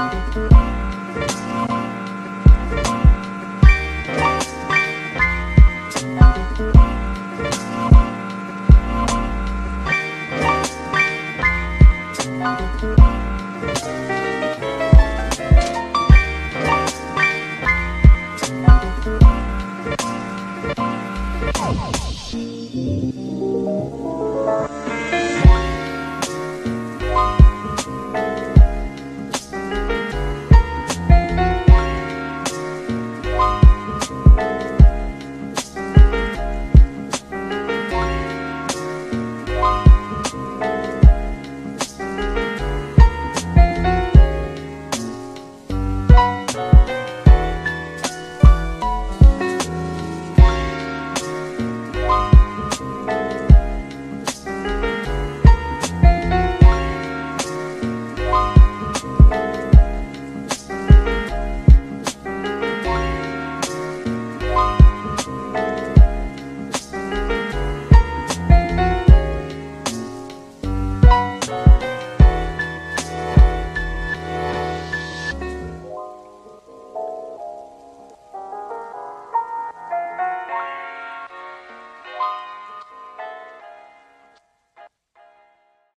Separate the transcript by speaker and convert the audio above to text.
Speaker 1: Música